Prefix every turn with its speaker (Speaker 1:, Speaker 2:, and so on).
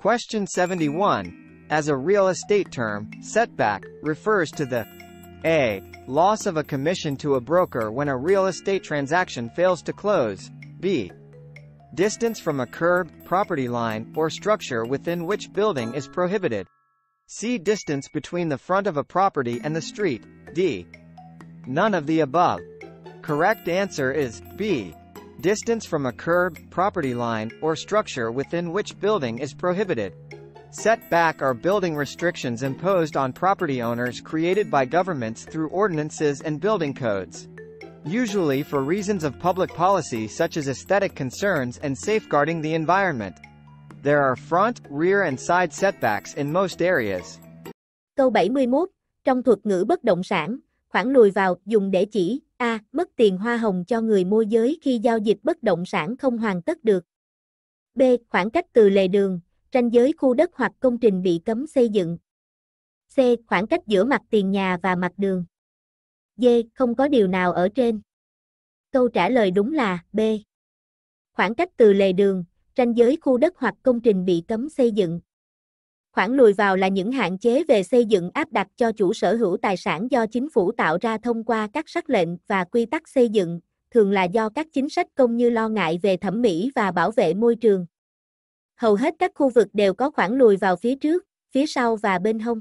Speaker 1: Question 71. As a real estate term, setback refers to the a. Loss of a commission to a broker when a real estate transaction fails to close. b. Distance from a curb, property line, or structure within which building is prohibited. C. Distance between the front of a property and the street. D. None of the above. Correct answer is B. Distance from a curb, property line, or structure within which building is prohibited. Setback are building restrictions imposed on property owners created by governments through ordinances and building codes. Usually for reasons of public policy such as aesthetic concerns and safeguarding the environment. There are front, rear and side setbacks in most areas.
Speaker 2: Câu 71. Trong thuật ngữ bất động sản, khoảng lùi vào dùng để chỉ A. Mất tiền hoa hồng cho người môi giới khi giao dịch bất động sản không hoàn tất được. B. Khoảng cách từ lề đường, ranh giới khu đất hoặc công trình bị cấm xây dựng. C. Khoảng cách giữa mặt tiền nhà và mặt đường. D. Không có điều nào ở trên. Câu trả lời đúng là B. Khoảng cách từ lề đường, ranh giới khu đất hoặc công trình bị cấm xây dựng. Khoảng lùi vào là những hạn chế về xây dựng áp đặt cho chủ sở hữu tài sản do chính phủ tạo ra thông qua các sắc lệnh và quy tắc xây dựng, thường là do các chính sách công như lo ngại về thẩm mỹ và bảo vệ môi trường. Hầu hết các khu vực đều có khoảng lùi vào phía trước, phía sau và bên hông.